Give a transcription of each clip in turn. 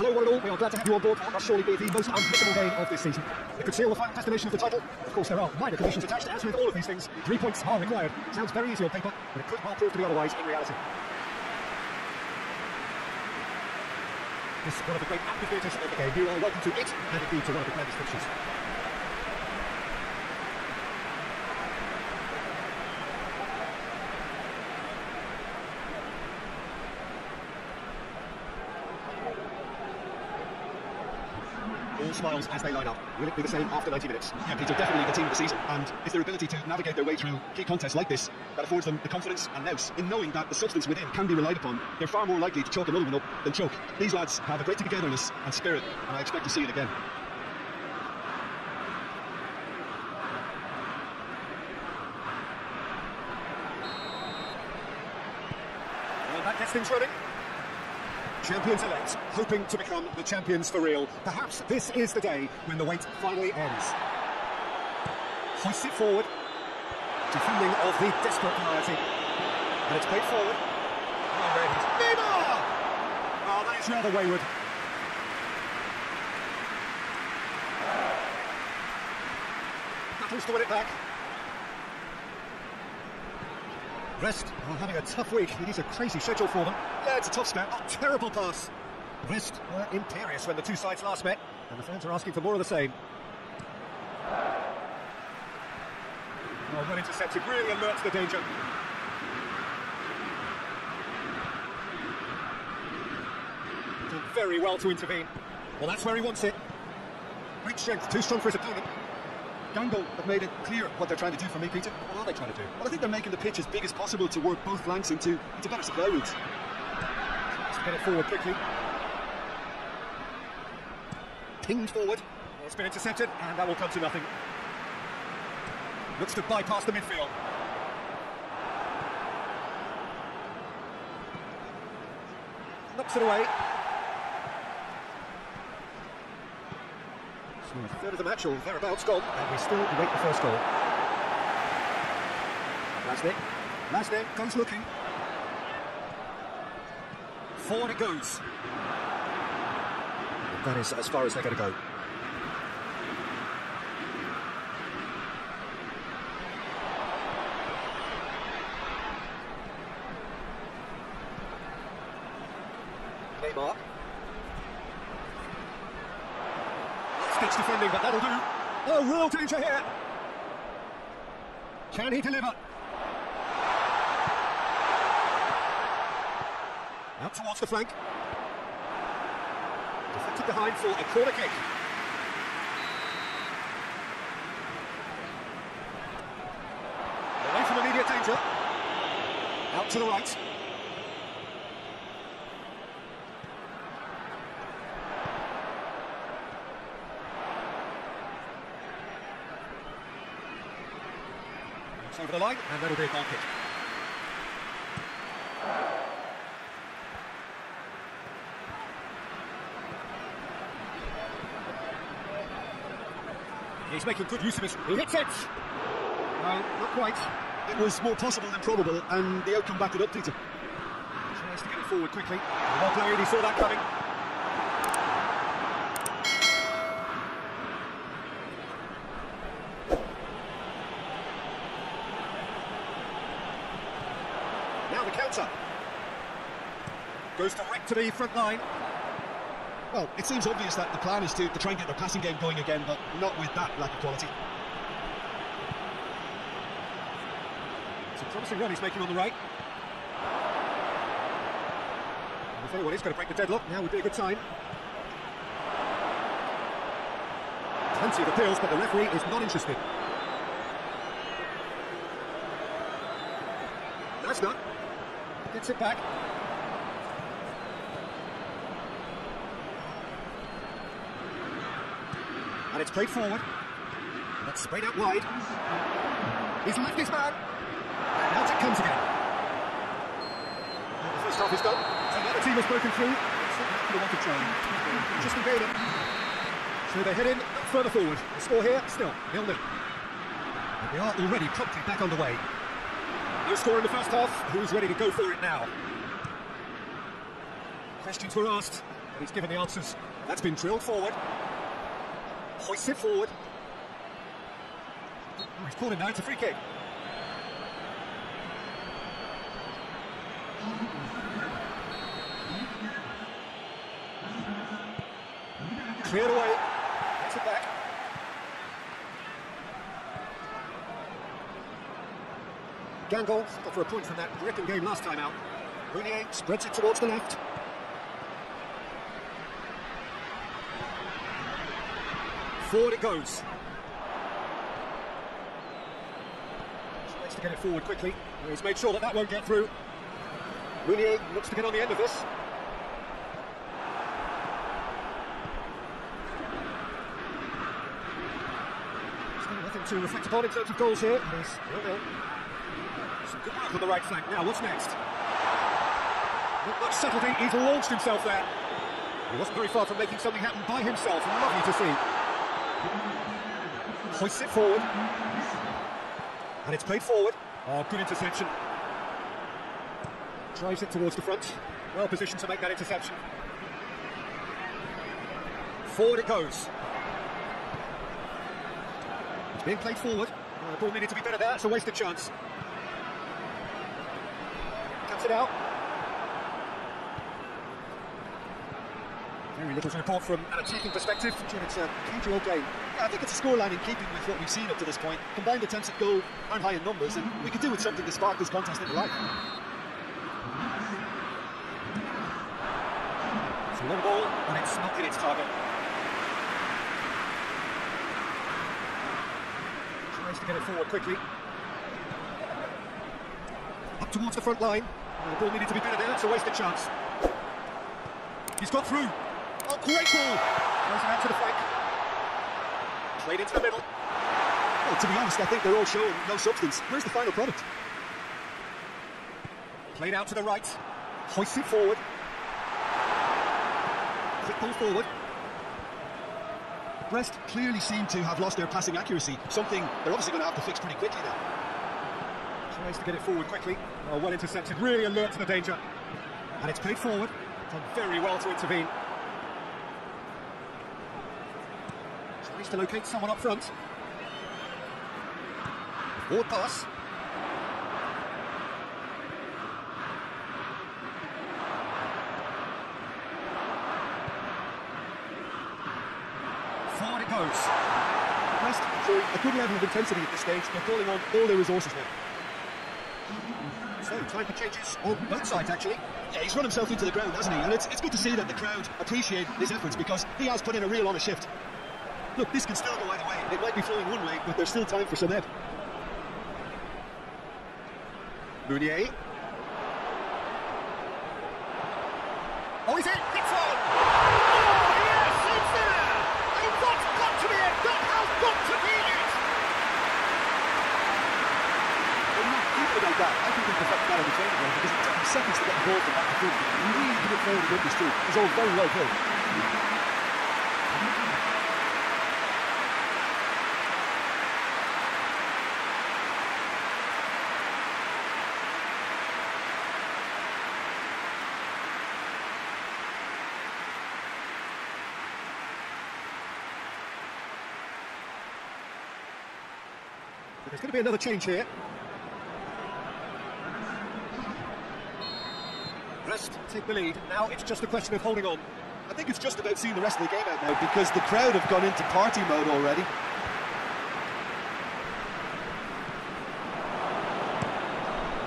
Hello, one and all. We are glad to have you on board what must surely be the most unmissable game of this season. It could seal the final destination of the title. Of course, there are minor conditions attached, to as with all of these things. Three points are required. Sounds very easy on paper, but it could well prove to be otherwise in reality. This is one of the great amphitheatres of the game. You are welcome to it, and indeed to one of the grandest fixtures. All smiles as they line up. Will it be the same after 90 minutes? Yeah, Peter, definitely the team of the season. And it's their ability to navigate their way through key contests like this that affords them the confidence and nous in knowing that the substance within can be relied upon. They're far more likely to chalk another one up than choke. These lads have a great togetherness and spirit, and I expect to see it again. Well, that gets things running. Champions elect, hoping to become the champions for real. Perhaps this is the day when the wait finally ends. Hoists it forward. To feeling of the desperate variety. And it's played forward. Oh. Neymar! Oh, that is rather wayward. Battles to win it back. Brest are having a tough week. It is a crazy schedule for them. Yeah, it's a tough start. Oh, terrible pass. Brest were imperious when the two sides last met, and the fans are asking for more of the same. Oh, well intercepted, really alert to the danger. Very well to intervene. Well, that's where he wants it. Great strength, too strong for his opponent. Guingamp have made it clear what they're trying to do for me, Peter. What are they trying to do? Well, I think they're making the pitch as big as possible to work both flanks into, into better supply routes. Let's get it forward quickly. Pinged forward. It's been intercepted, and that will come to nothing. Looks to bypass the midfield. Knocks it away. A third of the match, or thereabouts, gone, and we still await the first goal. Lasnik. Lasnik goes looking. Forward it goes. That is as far as they're going to go. Neymar. Defending, but that'll do. Oh, real danger here. Can he deliver? Out towards the flank. Deflected behind for a corner kick. Away from immediate danger. Out to the right. It's over the line, and that'll be a goal kick. He's making good use of it. He hits it! No, not quite. It was more possible than probable, and the outcome backed it up, Peter. Tries to get it forward quickly. Well played, he saw that coming. Now the counter. Goes direct to the front line. Well, it seems obvious that the plan is to, to try and get their passing game going again, but not with that lack of quality. It's a promising run he's making on the right. And if anyone is going to break the deadlock, now would be a good time. Plenty of appeals, but the referee is not interested. That's not. Gets it back. And it's played forward. That's sprayed out wide. He's left his man. Out it comes again. The first half is done. So the team has broken through. They want to try. Just invade it. So they head in further forward. The score here, still, nil nil. And we are already promptly back underway. No score in the first half. Who's ready to go for it now? Questions were asked. he's given the answers. That's been drilled forward. Hoists it forward. Oh, he's called it now, it's a free kick. Cleared away. Gets it back. Gangle got for a point from that gripping game last time out. Mounié spreads it towards the left. Forward it goes. Tries to get it forward quickly. He's made sure that that won't get through. Mounié looks to get on the end of this. Nothing to reflect upon in terms of goals here. Nil-nil. Some good work on the right flank. Now, what's next? Not much subtlety, he's launched himself there. He wasn't very far from making something happen by himself. Lovely to see. Hoists it forward. And it's played forward. Oh, good interception. Drives it towards the front. Well positioned to make that interception. Forward it goes. It's being played forward. Uh, ball needed to be better there. It's a wasted chance. Cuts it out. Very little to report from an attacking perspective. It's a casual game. I think it's a scoreline in keeping with what we've seen up to this point. Combined attempts at goal aren't high in numbers, and we could do with something to spark this contest into life. It's a long ball, and it's not hit its target. Tries to get it forward quickly. Up towards the front line. The ball needed to be better there. It's a wasted chance. He's got through. Oh, great ball! Goes it out to the flank. Played into the middle. Well, to be honest, I think they're all showing no substance. Where's the final product? Played out to the right. Hoists it forward. Quick ball forward. Brest clearly seem to have lost their passing accuracy, something they're obviously going to have to fix pretty quickly now. Tries to get it forward quickly. Oh, well intercepted. Really alert to the danger. And it's played forward. Done very well to intervene. To locate someone up front. Forward pass. Forward it goes. Brest showing a good level of intensity at this stage. They're calling on all their resources now. So, time for changes on both sides, actually. Yeah, he's run himself into the ground, hasn't he? And it's, it's good to see that the crowd appreciate his efforts because he has put in a real honest shift. Look, this can still go either way. It might be flowing one way, but there's still time for ebb. Mounié. Oh, he's in! It's on! Oh, yes, it's there! And that's got to be it! That has got to be it! When you think about that, I think it's the fact that of the training ground because it took seconds to get the ball from back to really put it forward with this too. It's all very well played. There's going to be another change here. Brest take the lead. Now it's just a question of holding on. I think it's just about seeing the rest of the game out now because the crowd have gone into party mode already.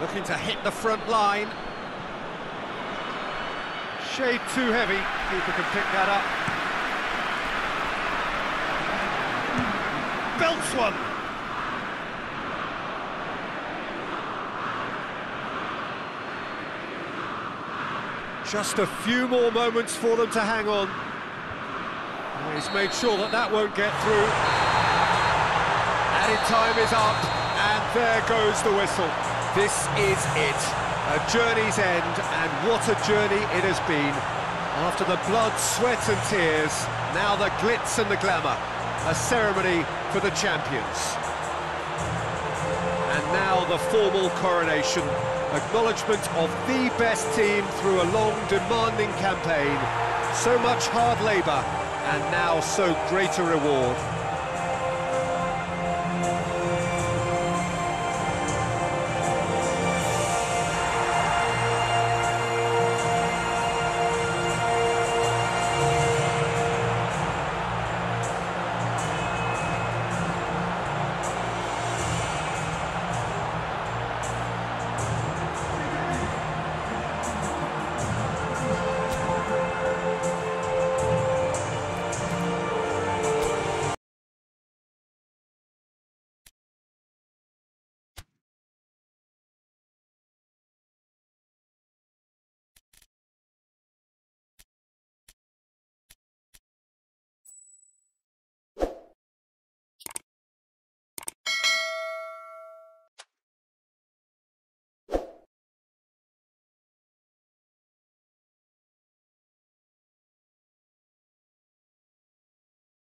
Looking to hit the front line. Shade too heavy. Keeper can pick that up. Belts one. Just a few more moments for them to hang on. And he's made sure that that won't get through. Added time is up, and there goes the whistle. This is it, a journey's end, and what a journey it has been. After the blood, sweat and tears, now the glitz and the glamour, a ceremony for the champions. And now the formal coronation, acknowledgement of the best team through a long, demanding campaign, So much hard labour, and now so great a reward.